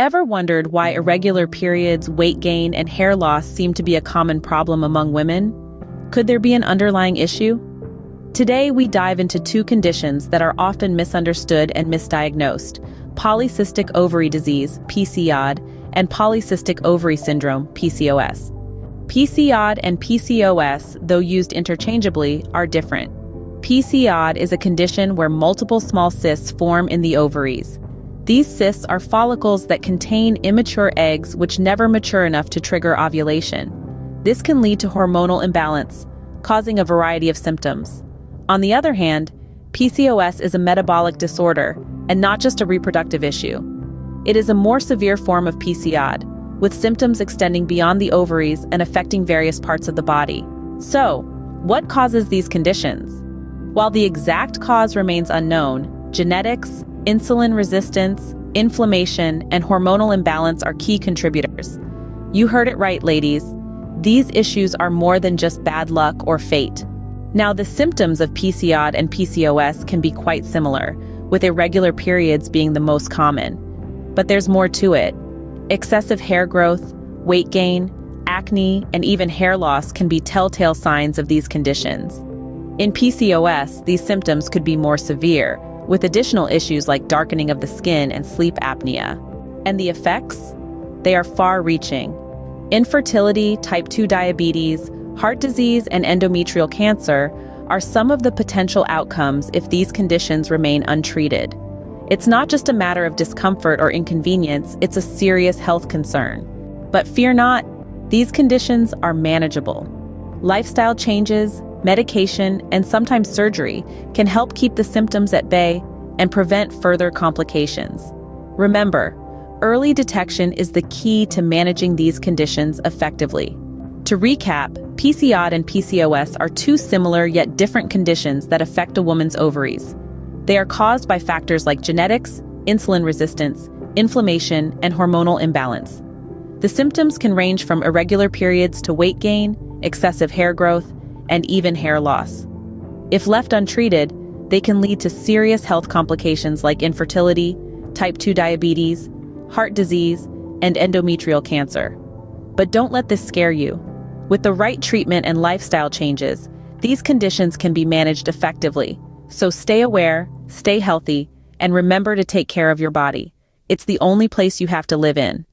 Ever wondered why irregular periods, weight gain, and hair loss seem to be a common problem among women? Could there be an underlying issue? Today, we dive into two conditions that are often misunderstood and misdiagnosed, polycystic ovary disease, PCOD, and polycystic ovary syndrome, PCOS. PCOD and PCOS, though used interchangeably, are different. PCOD is a condition where multiple small cysts form in the ovaries. These cysts are follicles that contain immature eggs which never mature enough to trigger ovulation. This can lead to hormonal imbalance, causing a variety of symptoms. On the other hand, PCOS is a metabolic disorder and not just a reproductive issue. It is a more severe form of PCOD, with symptoms extending beyond the ovaries and affecting various parts of the body. So, what causes these conditions? While the exact cause remains unknown, genetics, insulin resistance, inflammation, and hormonal imbalance are key contributors. You heard it right, ladies. These issues are more than just bad luck or fate. Now, the symptoms of PCOD and PCOS can be quite similar, with irregular periods being the most common. But there's more to it. Excessive hair growth, weight gain, acne, and even hair loss can be telltale signs of these conditions. In PCOS, these symptoms could be more severe, with additional issues like darkening of the skin and sleep apnea. And the effects? They are far-reaching. Infertility, type 2 diabetes, heart disease, and endometrial cancer are some of the potential outcomes if these conditions remain untreated. It's not just a matter of discomfort or inconvenience, it's a serious health concern. But fear not, these conditions are manageable. Lifestyle changes, medication, and sometimes surgery can help keep the symptoms at bay and prevent further complications. Remember, early detection is the key to managing these conditions effectively. To recap, PCOD and PCOS are two similar yet different conditions that affect a woman's ovaries. They are caused by factors like genetics, insulin resistance, inflammation, and hormonal imbalance. The symptoms can range from irregular periods to weight gain, excessive hair growth, and even hair loss. If left untreated, they can lead to serious health complications like infertility, type 2 diabetes, heart disease, and endometrial cancer. But don't let this scare you. With the right treatment and lifestyle changes, these conditions can be managed effectively. So stay aware, Stay healthy, and remember to take care of your body. It's the only place you have to live in.